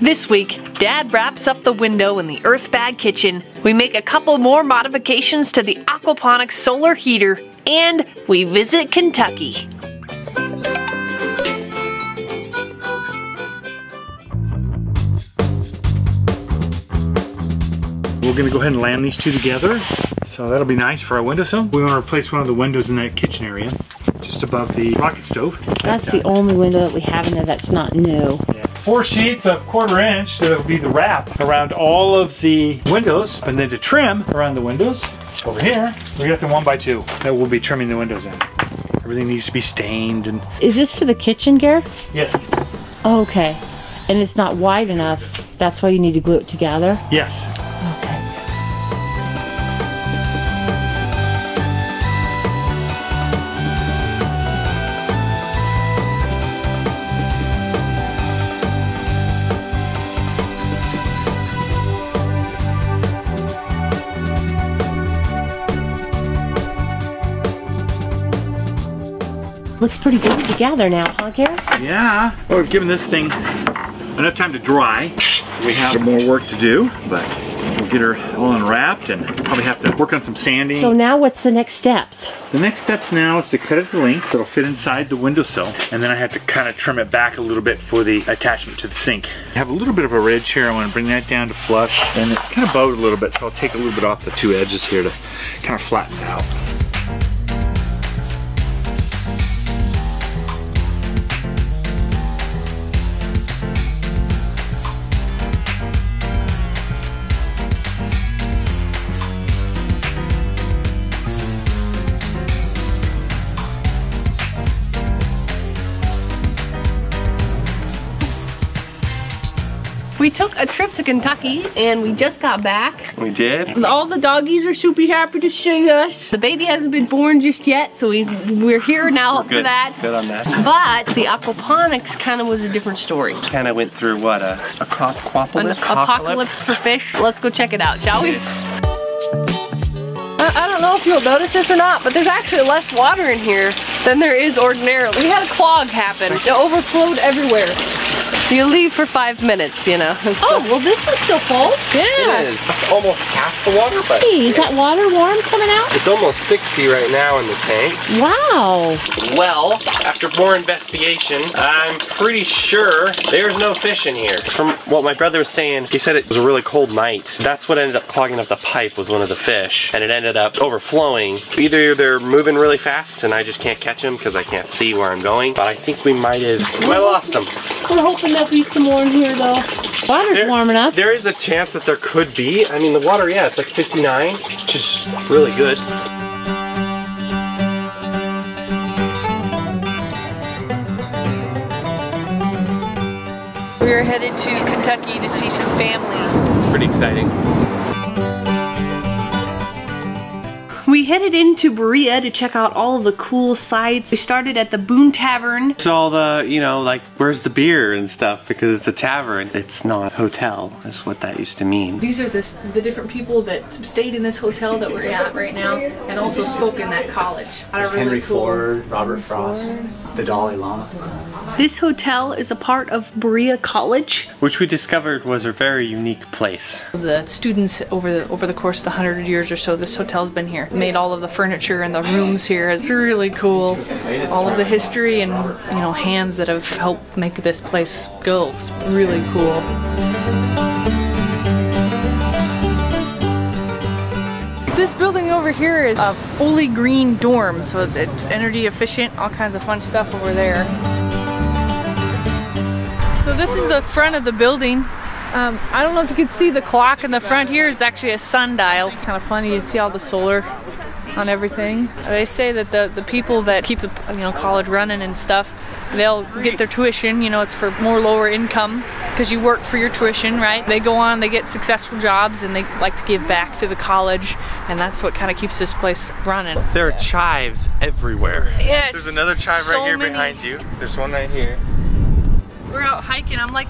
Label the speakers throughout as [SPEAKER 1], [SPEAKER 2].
[SPEAKER 1] This week, Dad wraps up the window in the earth bag kitchen. We make a couple more modifications to the aquaponics solar heater, and we visit Kentucky.
[SPEAKER 2] We're gonna go ahead and land these two together. So that'll be nice for our windowsill. We wanna replace one of the windows in that kitchen area, just above the rocket stove.
[SPEAKER 3] That's the only window that we have in there that's not new.
[SPEAKER 2] Yeah. Four sheets of quarter inch, so that'll be the wrap around all of the windows, and then to trim around the windows. Over here, we got the one by two that we'll be trimming the windows in. Everything needs to be stained and
[SPEAKER 3] Is this for the kitchen, Gareth?
[SPEAKER 2] yes,
[SPEAKER 3] Oh, okay. And it's not wide enough. That's why you need to glue it together.
[SPEAKER 2] yes.
[SPEAKER 3] Looks pretty good together now, huh, Gareth?
[SPEAKER 2] Yeah. Well, we've given this thing enough time to dry. We have more work to do, but we'll get her all unwrapped and probably have to work on some sanding.
[SPEAKER 3] So now what's the next steps?
[SPEAKER 2] The next steps now is to cut it to length. It'll fit inside the windowsill. And then I have to kind of trim it back a little bit for the attachment to the sink. I have a little bit of a ridge here. I want to bring that down to flush. And it's kind of bowed a little bit, so I'll take a little bit off the two edges here to kind of flatten it out.
[SPEAKER 1] We took a trip to Kentucky and we just got back.
[SPEAKER 4] We did?
[SPEAKER 1] All the doggies are super happy to see us. The baby hasn't been born just yet, so we, we're here now for
[SPEAKER 4] Good.
[SPEAKER 1] that.
[SPEAKER 4] Good on that.
[SPEAKER 1] But the aquaponics kind of was a different story.
[SPEAKER 4] Kind of went through what a, a crop
[SPEAKER 1] An apocalypse for fish. Let's go check it out, shall we? I I don't know if you'll notice this or not, but there's actually less water in here than there is ordinarily. We had a clog happen. It overflowed everywhere. You leave for five minutes, you know. and
[SPEAKER 3] Oh,
[SPEAKER 1] so-
[SPEAKER 3] well this one's still full.
[SPEAKER 1] yeah.
[SPEAKER 4] It is. It's almost half the water, but
[SPEAKER 3] Hey, is that water warm coming out?
[SPEAKER 4] it's almost 60 right now in the tank.
[SPEAKER 3] Wow.
[SPEAKER 4] Well, after more investigation, I'm pretty sure there's no fish in here. From what my brother was saying, he said it was a really cold night. That's what ended up clogging up the pipe was one of the fish, and it ended up overflowing. Either they're moving really fast and I just can't catch them because I can't see where I'm going, but I think we might have, I lost them.
[SPEAKER 3] We're hoping there'll be some more in here though. Water's
[SPEAKER 4] There-
[SPEAKER 3] warm enough.
[SPEAKER 4] There is a chance that there could be. I mean, the water, yeah, it's like 59, which is really good.
[SPEAKER 1] We are headed to Kentucky to see some family.
[SPEAKER 4] Pretty exciting.
[SPEAKER 1] We headed into Berea to check out all the cool sites. We started at the Boone Tavern.
[SPEAKER 4] It's all the, you know, like, where's the beer and stuff because it's a tavern. It's not a hotel, is what that used to mean.
[SPEAKER 1] These are the, the different people that stayed in this hotel that we're at right now and also spoke in that college.
[SPEAKER 5] There's Henry Ford, Robert Frost, the Dalai Lama.
[SPEAKER 1] This hotel is a part of Berea College.
[SPEAKER 4] Which we discovered was a very unique place.
[SPEAKER 1] The students over the over the course of the hundred years or so, this hotel's been here. Made all of the furniture and the rooms here. It's really cool. All of the history and you know hands that have helped make this place go. It's really cool. This building over here is a fully green dorm, so it's energy efficient, all kinds of fun stuff over there. So this is the front of the building. Um, I don't know if you can see the clock in the front here is actually a sundial. Kind of funny, you see all the solar on everything. They say that the, the people that keep the you know college running and stuff, they'll get their tuition. You know, it's for more lower income because you work for your tuition, right? They go on, they get successful jobs, and they like to give back to the college, and that's what kind of keeps this place running.
[SPEAKER 4] There are chives everywhere.
[SPEAKER 1] Yes.
[SPEAKER 4] There's another chive
[SPEAKER 1] so
[SPEAKER 4] right here
[SPEAKER 1] many.
[SPEAKER 4] behind you. There's one right here.
[SPEAKER 1] We're out hiking. I'm like,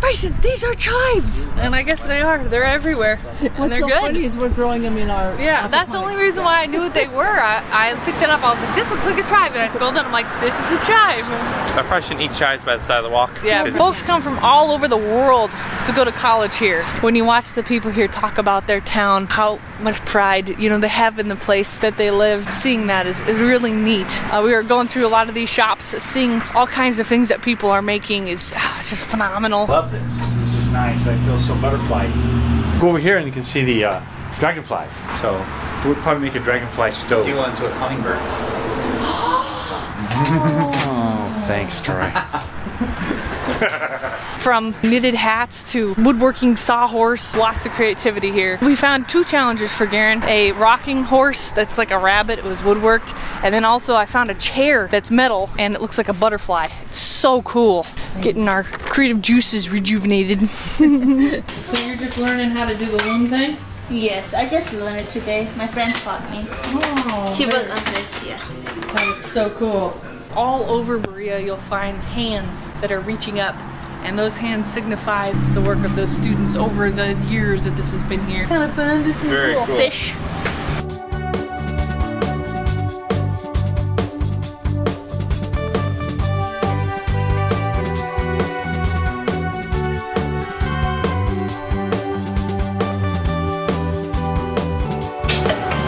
[SPEAKER 1] Bryson, these are chives. And I guess they are. They're everywhere. And
[SPEAKER 6] What's
[SPEAKER 1] they're
[SPEAKER 6] so
[SPEAKER 1] good.
[SPEAKER 6] funny is we're growing them in our
[SPEAKER 1] Yeah, that's the only reason why I knew what they were. I, I picked it up. I was like, this looks like a chive. And I spelled it. I'm like, this is a chive.
[SPEAKER 4] I probably shouldn't eat chives by the side of the walk.
[SPEAKER 1] Yeah, folks come from all over the world to go to college here. When you watch the people here talk about their town, how much pride, you know, they have in the place that they live, seeing that is, is really neat. Uh, we were going through a lot of these shops, seeing all kinds of things that people are making is it's just phenomenal.
[SPEAKER 2] Love this. This is nice. I feel so butterfly. Go over here and you can see the uh, dragonflies. So we'll probably make a dragonfly stove.
[SPEAKER 5] Do ones with hummingbirds.
[SPEAKER 2] Oh, thanks, Troy.
[SPEAKER 1] From knitted hats to woodworking sawhorse, lots of creativity here. We found two challenges for Garen. A rocking horse that's like a rabbit, it was woodworked. And then also I found a chair that's metal and it looks like a butterfly. It's so cool. Getting our creative juices rejuvenated. so you're just learning how to do the loom thing?
[SPEAKER 7] Yes, I just learned it today. My friend taught me.
[SPEAKER 1] Oh,
[SPEAKER 7] She worked on this, yeah.
[SPEAKER 1] that is so cool. All over Berea, you'll find hands that are reaching up, and those hands signify the work of those students over the years that this has been here. Kind of fun. This is
[SPEAKER 4] Very
[SPEAKER 1] little
[SPEAKER 4] cool.
[SPEAKER 1] fish.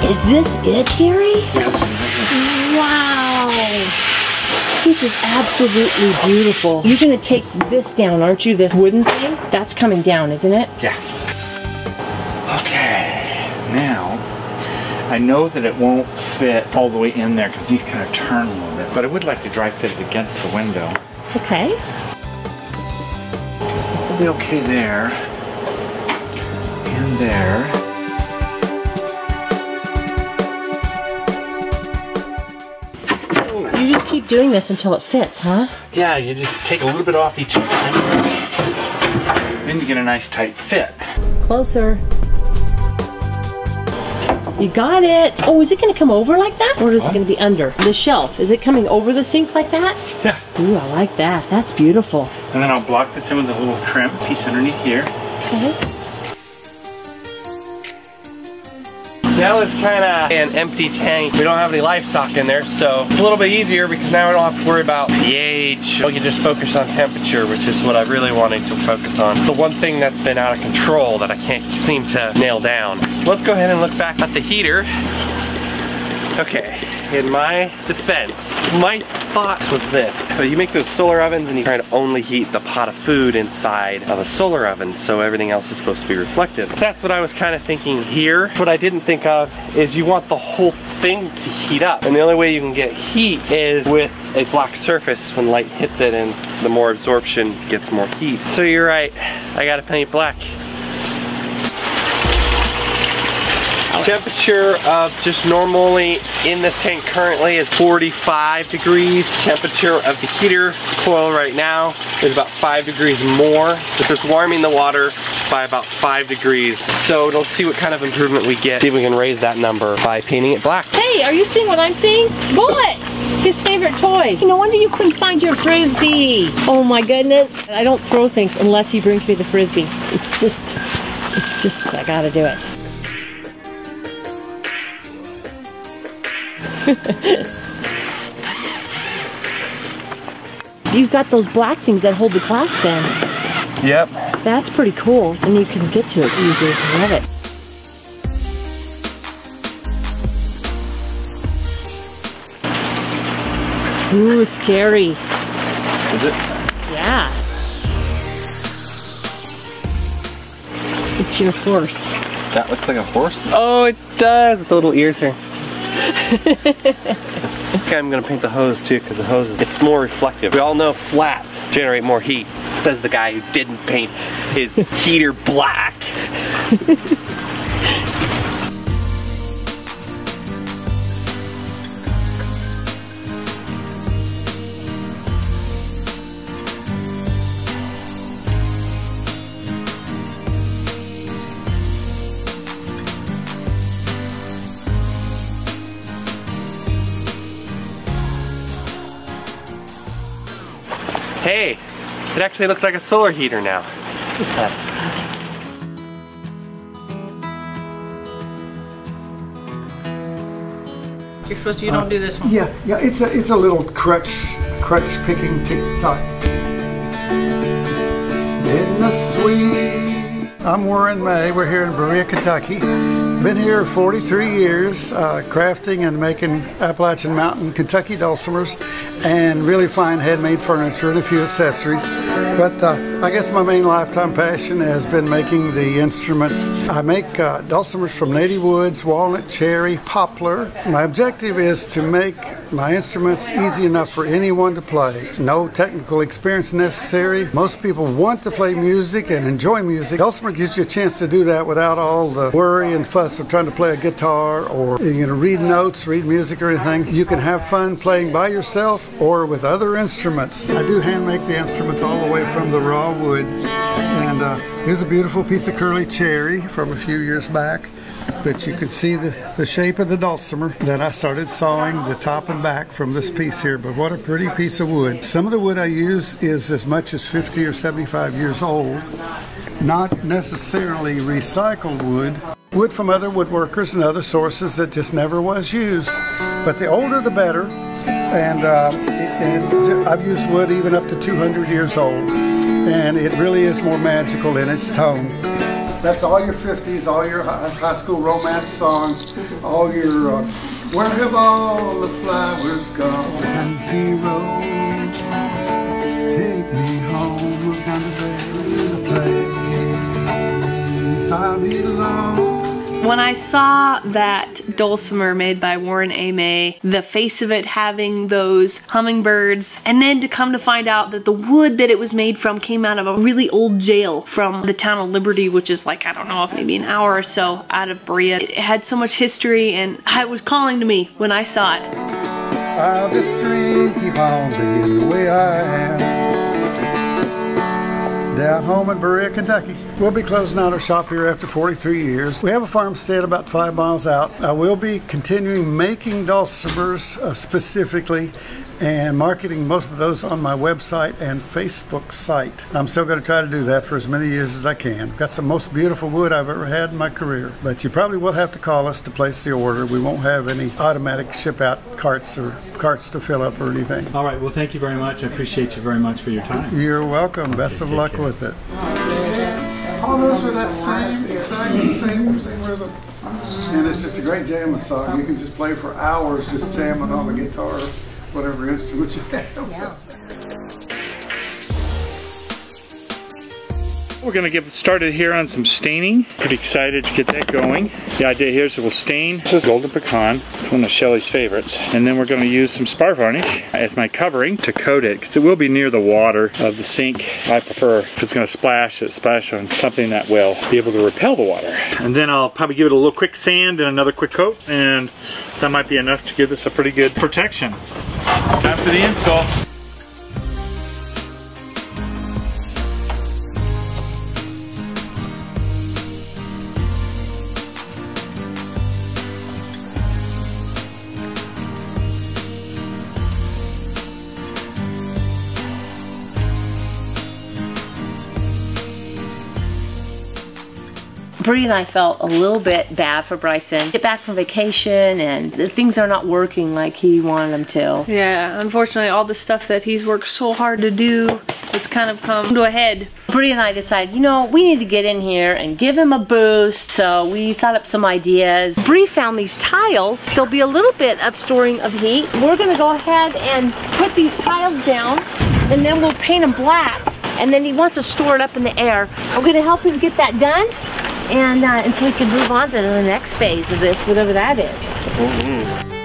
[SPEAKER 3] Is this it, Gary? Wow. This is absolutely beautiful. You're gonna take this down, aren't you? This wooden thing? That's coming down, isn't it?
[SPEAKER 2] Yeah. Okay. Now, I know that it won't fit all the way in there because these kind of turn a little bit, but I would like to dry fit it against the window.
[SPEAKER 3] Okay.
[SPEAKER 2] It'll be okay there. And there.
[SPEAKER 3] Keep doing this until it fits, huh?
[SPEAKER 2] Yeah, you just take a little bit off each time. Then you get a nice tight fit.
[SPEAKER 3] Closer. You got it. Oh, is it gonna come over like that? Or is it gonna be under? The shelf, is it coming over the sink like that?
[SPEAKER 2] Yeah.
[SPEAKER 3] Ooh, I like that. That's beautiful.
[SPEAKER 2] And then I'll block this in with a little trim piece underneath here.
[SPEAKER 3] Okay.
[SPEAKER 4] Now it's kind of an empty tank. We don't have any livestock in there, so it's a little bit easier because now we don't have to worry about pH. We can just focus on temperature, which is what I really wanted to focus on. It's the one thing that's been out of control that I can't seem to nail down. Let's go ahead and look back at the heater. Okay, in my defense, my thoughts was this. So you make those solar ovens and you try to only heat the pot of food inside of a solar oven, so everything else is supposed to be reflective. That's what I was kind of thinking here. What I didn't think of is you want the whole thing to heat up. And the only way you can get heat is with a black surface when light hits it and the more absorption gets more heat. So you're right, I gotta paint black. Temperature of just normally in this tank currently is 45 degrees. Temperature of the heater coil right now is about 5 degrees more. So it's warming the water by about 5 degrees. So let's see what kind of improvement we get. See if we can raise that number by painting it black.
[SPEAKER 3] Hey, are you seeing what I'm seeing? Bullet! His favorite toy. No wonder you couldn't find your frisbee. Oh my goodness. I don't throw things unless he brings me the frisbee. It's just, it's just, I gotta do it. You've got those black things that hold the glass in.
[SPEAKER 4] Yep.
[SPEAKER 3] That's pretty cool. And you can get to it easy. I love it. Ooh, scary.
[SPEAKER 2] Is it?
[SPEAKER 3] Yeah. It's your horse.
[SPEAKER 5] That looks like a horse.
[SPEAKER 4] Oh, it does. The little ears here. Okay, I'm gonna paint the hose too because the hose is it's more reflective. We all know flats generate more heat. Says the guy who didn't paint his heater black. It actually looks like a solar heater now.
[SPEAKER 1] You're supposed to, you don't do this one.
[SPEAKER 6] Yeah, yeah, it's a it's a little crutch crutch picking tick tock. In the sweet. I'm Warren May. We're here in Berea, Kentucky. Been here 43 years, uh, crafting and making Appalachian Mountain Kentucky dulcimers and really fine handmade furniture and a few accessories. But uh, I guess my main lifetime passion has been making the instruments. I make uh, dulcimers from native woods, walnut, cherry, poplar. My objective is to make my instruments easy enough for anyone to play. No technical experience necessary. Most people want to play music and enjoy music. Dulcimer gives you a chance to do that without all the worry and fuss of trying to play a guitar or you know read notes, read music or anything. You can have fun playing by yourself or with other instruments. I do hand make the instruments all the way from the raw wood. And uh, here's a beautiful piece of curly cherry from a few years back. But you can see the, the shape of the dulcimer that I started sawing the top and back from this piece here. But what a pretty piece of wood. Some of the wood I use is as much as 50 or 75 years old. Not necessarily recycled wood. Wood from other woodworkers and other sources that just never was used. But the older the better. And, uh, and I've used wood even up to 200 years old. And it really is more magical in its tone. That's all your 50s, all your high, school romance songs, all your uh, Where have all the flowers gone? Hero, take me home, bury the place. I'll be alone.
[SPEAKER 3] When I saw that dulcimer made by Warren A. May, the face of it having those hummingbirds, and then to come to find out that the wood that it was made from came out of a really old jail from the town of Liberty, which is like, I don't know, maybe an hour or so out of Berea. It had so much history and it was calling to me when I saw it.
[SPEAKER 6] I'll just dream, keep on the way I am. Down home in Berea, Kentucky. We'll be closing out our shop here after 43 years. We have a farmstead about five miles out. I will be continuing making dulcimers uh, specifically and marketing most of those on my website and Facebook site. I'm still going to try to do that for as many years as I can. Got some most beautiful wood I've ever had in my career. But you probably will have to call us to place the order. We won't have any automatic ship out carts or carts to fill up or anything.
[SPEAKER 2] All right. Well, thank you very much. I appreciate you very much for your time.
[SPEAKER 6] You're welcome. Best of luck with it. All those are that same, exact same, same rhythm. And it's just a great jamming song. You can just play for hours just jamming on the guitar, whatever instrument you have.
[SPEAKER 2] We're to get started here on some staining. Pretty excited to get that going. The idea here is we'll stain. This is golden pecan. It's one of Shelly's favorites. And then we're to use some spar varnish as my covering to coat it because it will be near the water of the sink. I prefer if it's to splash, it splash on something that will be able to repel the water. And then I'll probably give it a little quick sand and another quick coat and that might be enough to give this a pretty good protection. Time for the install.
[SPEAKER 3] Bree and I felt a little bit bad for Bryson. Get back from vacation and things are not working like he wanted them to.
[SPEAKER 1] Yeah, unfortunately, all the stuff that he's worked so hard to do, it's kind of come to a head.
[SPEAKER 3] Bree and I decided, you know, we need to get in here and give him a boost. So we thought up some ideas. Bree found these tiles. There'll be a little bit of storing of heat. We're gonna go ahead and put these tiles down and then we'll paint them black. And then he wants to store it up in the air. I'm gonna help him get that done. And, uh, so we can move on to the next phase of this, whatever that is.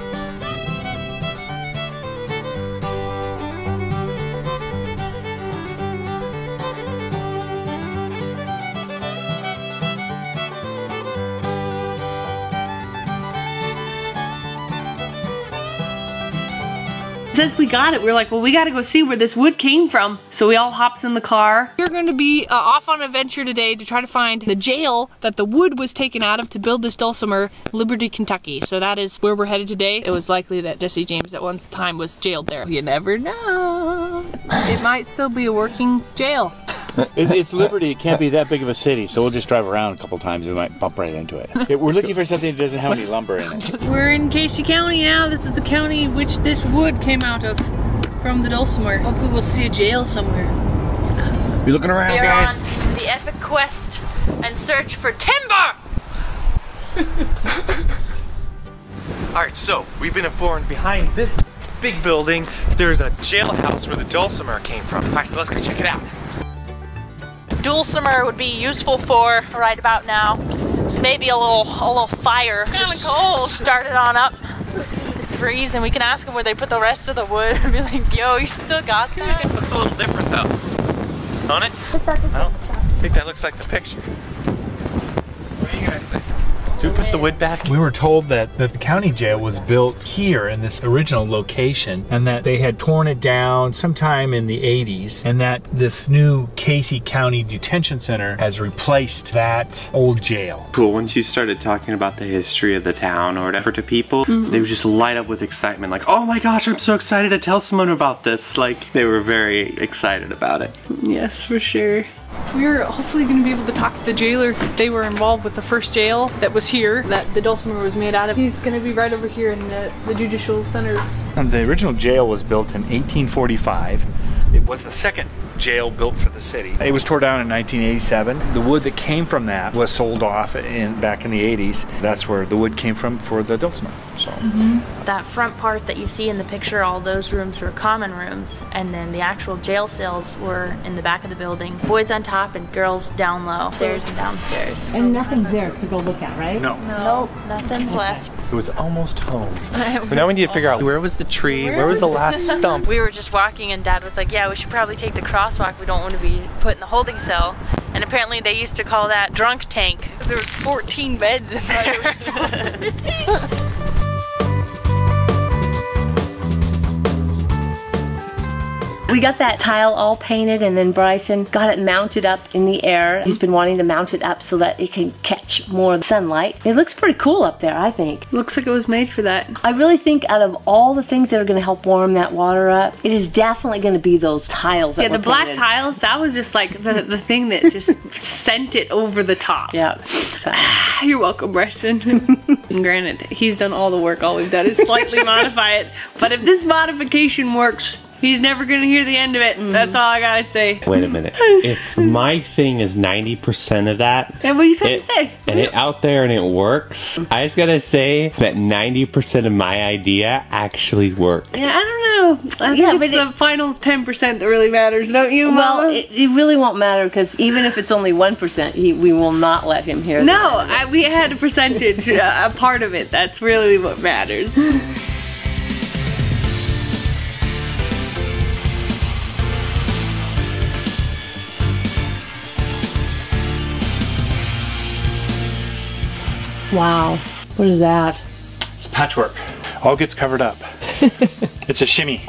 [SPEAKER 3] Since we got it, we were like, well, we gotta go see where this wood came from. So we all hopped in the car.
[SPEAKER 1] We're to be uh, off on an adventure today to try to find the jail that the wood was taken out of to build this dulcimer, Liberty, Kentucky. So that is where we're headed today. It was likely that Jesse James at one time was jailed there. You never know. It might still be a working jail.
[SPEAKER 2] It, it's Liberty. It can't be that big of a city, so we'll just drive around a couple times. We might bump right into it. Yeah, we're looking for something that doesn't have any lumber in it.
[SPEAKER 1] We're in Casey County now. This is the county which this wood came out of from the dulcimer. Hopefully we'll see a jail somewhere.
[SPEAKER 2] Be looking around,
[SPEAKER 1] We're
[SPEAKER 2] guys.
[SPEAKER 1] on the epic quest and search for timber.
[SPEAKER 4] Alright, so we've been informed behind this big building, there's a jailhouse where the dulcimer came from. Alright, so let's go check it out.
[SPEAKER 8] Dulcimer would be useful for right about now. Just maybe a little a little fire. Just
[SPEAKER 1] cold.
[SPEAKER 8] Start it on up. It's freezing. We can ask them where they put the rest of the wood and be like, yo, you still got that?
[SPEAKER 4] It Looks a little different though. Don't it? I don't think that looks like the picture. What do you guys think? Should we put the wood back?
[SPEAKER 2] We were told that, that the county jail was built here in this original location and that they had torn it down sometime in the 80s and that this new Casey County Detention Center has replaced that old jail.
[SPEAKER 4] Cool. Once you started talking about the history of the town or whatever to people, mm-hmm. they would just light up with excitement. Like, oh my gosh, I'm so excited to tell someone about this. Like, they were very excited about it.
[SPEAKER 3] Yes, for sure.
[SPEAKER 1] We're hopefully going to be able to talk to the jailer. They were involved with the first jail that was here, that the dulcimer was made out of. He's going to be right over here in the, the judicial center.
[SPEAKER 2] The original jail was built in 1845. It was the second jail built for the city. It was tore down in 1987. The wood that came from that was sold off in back in the 80s. That's where the wood came from for the dulcimer. So mm-hmm.
[SPEAKER 8] That front part that you see in the picture, all those rooms were common rooms, and then the actual jail cells were in the back of the building. Boys on top and girls down low, stairs and downstairs.
[SPEAKER 3] And nothing's there to go look at, right?
[SPEAKER 2] no.
[SPEAKER 8] Nope, nothing's left.
[SPEAKER 4] It was almost home. But now we need to figure out where was the tree, where was the last stump.
[SPEAKER 8] We were just walking and dad was like, yeah, we should probably take the crosswalk. We don't want to be put in the holding cell. And apparently they used to call that drunk tank because there was 14 beds in there.
[SPEAKER 3] We got that tile all painted and then Bryson got it mounted up in the air. He's been wanting to mount it up so that it can catch more sunlight. It looks pretty cool up there, I think.
[SPEAKER 1] Looks like it was made for that.
[SPEAKER 3] I really think out of all the things that are going to help warm that water up, it is definitely going to be those tiles.
[SPEAKER 1] Yeah, the black
[SPEAKER 3] painted.
[SPEAKER 1] tiles, that was just like the, the thing that just sent it over the top.
[SPEAKER 3] Yeah.
[SPEAKER 1] You're welcome, Bryson. and granted, he's done all the work. All we've done is slightly modify it. But if this modification works, he's never gonna hear the end of it. That's all I gotta say.
[SPEAKER 4] Wait a minute. If my thing is 90% of that,
[SPEAKER 1] And what are you trying
[SPEAKER 4] it,
[SPEAKER 1] to say?
[SPEAKER 4] and it out there and it works, I just gotta say that 90% of my idea actually worked.
[SPEAKER 1] Yeah, I don't know. I
[SPEAKER 3] Yeah,
[SPEAKER 1] think
[SPEAKER 3] but
[SPEAKER 1] it's the final 10% that really matters, don't you,
[SPEAKER 3] well, it, it really won't matter because even if it's only 1%, he, we will not let him hear
[SPEAKER 1] no. I, we had a percentage, uh, a part of it. That's really what matters.
[SPEAKER 3] Wow. What is that?
[SPEAKER 2] It's patchwork. All gets covered up. it's a shimmy.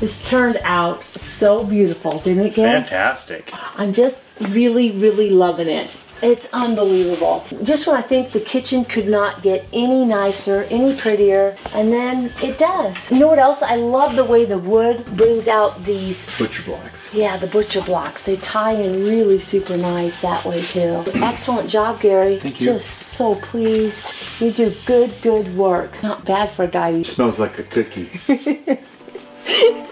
[SPEAKER 3] This turned out so beautiful, didn't it?
[SPEAKER 2] Fantastic.
[SPEAKER 3] I'm just really, really loving it. It's unbelievable. Just when I think the kitchen could not get any nicer, any prettier, and then it does. You know what else? I love the way the wood brings out these,
[SPEAKER 2] Butcher blocks.
[SPEAKER 3] yeah, the butcher blocks. They tie in really super nice that way too. Excellent job, Gary.
[SPEAKER 2] Thank you.
[SPEAKER 3] Just so pleased. You do good, good work. Not bad for a guy who
[SPEAKER 2] Smells like a cookie.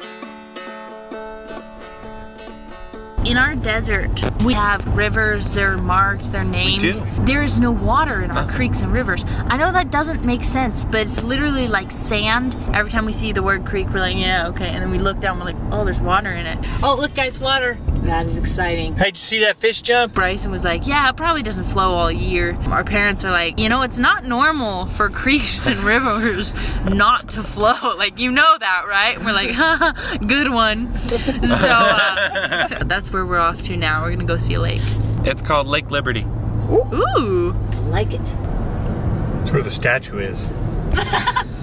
[SPEAKER 8] In our desert, we have rivers, they're marked, they're named.
[SPEAKER 4] do.
[SPEAKER 8] There is no water in our creeks and rivers. I know that doesn't make sense, but it's literally like sand. Every time we see the word creek, we're like, yeah, okay. And then we look down, we're like, oh, there's water in it. Oh, look, guys, water.
[SPEAKER 9] That is exciting.
[SPEAKER 2] Hey, did you see that fish jump?
[SPEAKER 8] Bryson was like, yeah, it probably doesn't flow all year. Our parents are like, you know, it's not normal for creeks and rivers not to flow. Like, you know that, right? And we're like, haha, good one. So uh, that's where we're off to now. We're gonna go see a lake.
[SPEAKER 4] It's called Lake Liberty.
[SPEAKER 8] Ooh.
[SPEAKER 9] I like it.
[SPEAKER 2] That's where the statue is.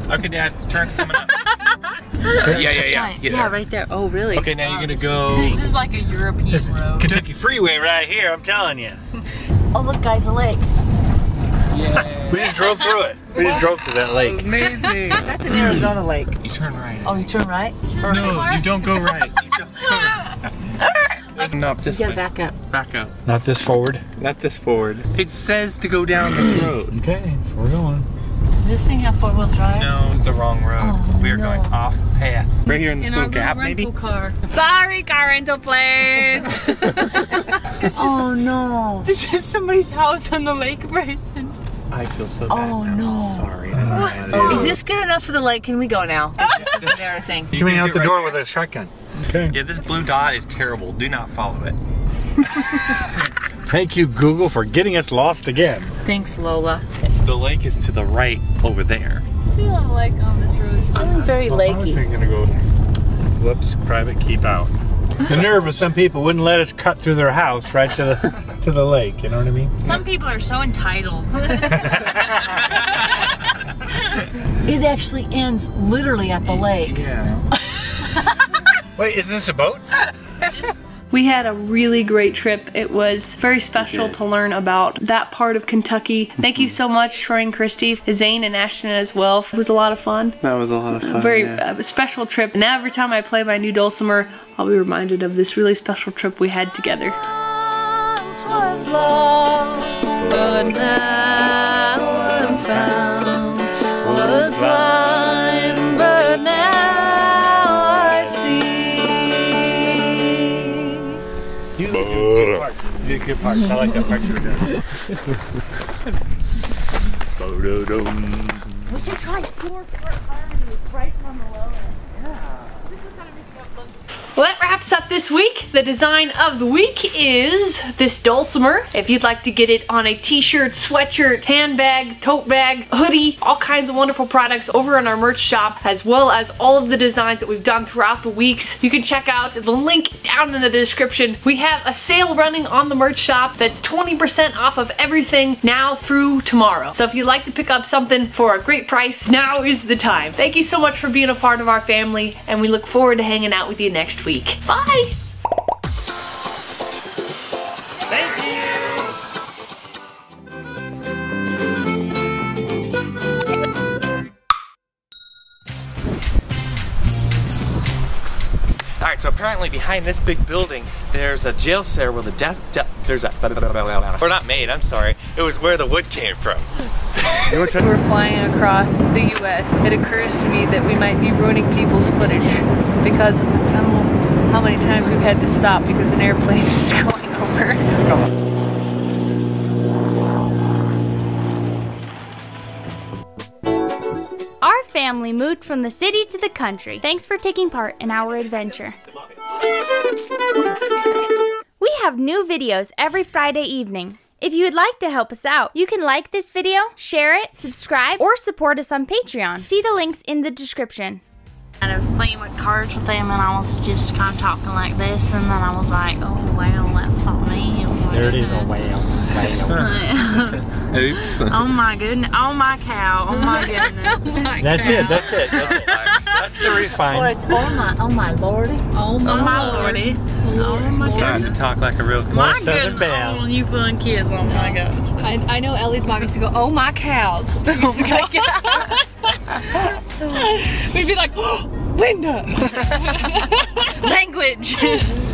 [SPEAKER 4] Okay, Dad, turn's coming up. Yeah, yeah, yeah.
[SPEAKER 8] Yeah,
[SPEAKER 4] Get there.
[SPEAKER 8] right there. Oh, really?
[SPEAKER 4] Okay, now you're gonna go.
[SPEAKER 8] This is like a European road.
[SPEAKER 2] Kentucky Freeway right here, I'm telling you.
[SPEAKER 9] Oh, look, guys, a lake. Yeah.
[SPEAKER 2] We just drove through it. We just drove through that lake.
[SPEAKER 4] Amazing.
[SPEAKER 9] That's an Arizona lake.
[SPEAKER 4] You turn right.
[SPEAKER 9] Oh, you turn right?
[SPEAKER 4] No, you don't go right. You don't go right. Not this
[SPEAKER 9] You
[SPEAKER 4] way.
[SPEAKER 9] back up.
[SPEAKER 4] Back up.
[SPEAKER 2] Not this forward.
[SPEAKER 4] Not this forward. It says to go down this road.
[SPEAKER 2] Okay, so we're going.
[SPEAKER 9] Does this thing have four-wheel drive?
[SPEAKER 4] No, it's the wrong road.
[SPEAKER 9] Oh,
[SPEAKER 4] we are
[SPEAKER 9] no.
[SPEAKER 4] going off path. Right here in this little gap, maybe.
[SPEAKER 8] car. Sorry, car rental place.
[SPEAKER 9] Oh, no.
[SPEAKER 8] this is somebody's house on the lake, Bryson.
[SPEAKER 4] I feel so oh, bad.
[SPEAKER 9] Oh,
[SPEAKER 4] now.
[SPEAKER 9] no.
[SPEAKER 4] Sorry. I don't know how to do
[SPEAKER 9] Is this good enough for the lake? Can we go now? This is embarrassing.
[SPEAKER 2] Coming out the
[SPEAKER 4] right
[SPEAKER 2] door
[SPEAKER 4] here.
[SPEAKER 2] with a shotgun. Okay.
[SPEAKER 4] Yeah, this blue dot is terrible. Do not follow it.
[SPEAKER 2] Thank you, Google, for getting us lost again.
[SPEAKER 9] Thanks, Lola.
[SPEAKER 4] The lake is to the right over there.
[SPEAKER 10] feeling like on this road is
[SPEAKER 9] Feeling very
[SPEAKER 2] Well, I was
[SPEAKER 9] lakey.
[SPEAKER 2] gonna go. Whoops, private keep out. The nerve of some people wouldn't let us cut through their house right to the to the lake. You know what I mean?
[SPEAKER 8] Some people are so entitled.
[SPEAKER 9] It actually ends literally at the lake.
[SPEAKER 4] Yeah.
[SPEAKER 2] Wait, isn't this a boat?
[SPEAKER 10] We had a really great trip. It was very special to learn about that part of Kentucky. Thank you so much, Troy and Christy, Zane and Ashton as well. It was a lot of fun.
[SPEAKER 4] That was a lot of fun.
[SPEAKER 10] A very uh, special trip. Now every time I play my new dulcimer, I'll be reminded of this really special trip we had together.
[SPEAKER 8] was lost,
[SPEAKER 2] good parts. You did good parts. I like that part you were doing.
[SPEAKER 8] We should try four part harmony with the low end.
[SPEAKER 10] Well, wraps up this week. The design of the week is this dulcimer. If you'd like to get it on a t-shirt, sweatshirt, handbag, tote bag, hoodie, all kinds of wonderful products over in our merch shop, as well as all of the designs that we've done throughout the weeks. You can check out the link down in the description. We have a sale running on the merch shop that's 20% off of everything now through tomorrow. So if you'd like to pick up something for a great price, now is the time. Thank you so much for being a part of our family, and we look forward to hanging out with you next week. Bye! Thank you.
[SPEAKER 4] All right, so apparently behind this big building, there's a jail cell where the death, de- there's a, or not made, I'm sorry. It was where the wood came from.
[SPEAKER 10] We're flying across the US. It occurs to me that we might be ruining people's footage because I don't know how many times we've had to stop because an airplane is going over.
[SPEAKER 11] Our family moved from the city to the country. Thanks for taking part in our adventure. We have new videos every Friday evening. If you would like to help us out, you can like this video, share it, subscribe, or support us on Patreon. See the links in the description.
[SPEAKER 8] And I was playing with cards with them and I was just kind of talking like this and then I was like, oh wow, that's not me. Oh my
[SPEAKER 2] There it is.
[SPEAKER 8] goodness.
[SPEAKER 2] Oh, wow.
[SPEAKER 4] Oops.
[SPEAKER 8] Oh my goodness. Oh my cow. Oh my goodness.
[SPEAKER 2] That's it. That's it. That's it. That's the refine.
[SPEAKER 9] oh my, oh my lordy.
[SPEAKER 8] oh my lordy. Oh my lordy!
[SPEAKER 4] Trying to talk like a real
[SPEAKER 8] My
[SPEAKER 2] Southern
[SPEAKER 8] goodness.
[SPEAKER 2] Belle.
[SPEAKER 8] Oh, you fun kids. Oh my god.
[SPEAKER 10] I, I know Ellie's mom used to go, oh my cows. She used to go, We'd be like, oh, Linda.
[SPEAKER 8] Language.